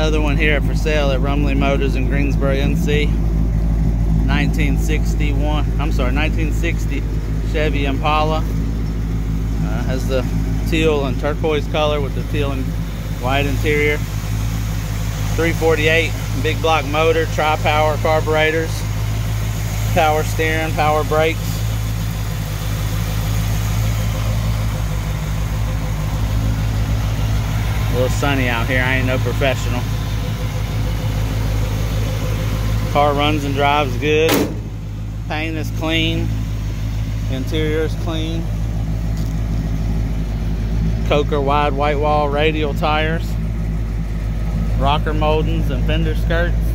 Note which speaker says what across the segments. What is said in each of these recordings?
Speaker 1: Another one here for sale at Rumley Motors in Greensboro, NC. 1961, I'm sorry, 1960 Chevy Impala. Uh, has the teal and turquoise color with the teal and white interior. 348 big block motor, tri-power carburetors, power steering, power brakes. Little sunny out here. I ain't no professional. Car runs and drives good. Paint is clean. Interior is clean. Coker wide white wall radial tires. Rocker moldings and fender skirts.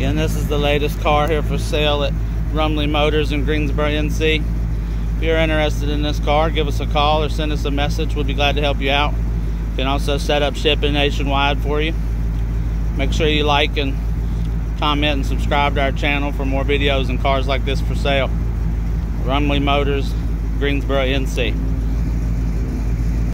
Speaker 1: Again, this is the latest car here for sale at Rumley Motors in Greensboro, NC. If you're interested in this car, give us a call or send us a message. We'll be glad to help you out. We can also set up shipping nationwide for you. Make sure you like and comment and subscribe to our channel for more videos and cars like this for sale. Rumley Motors, Greensboro, NC.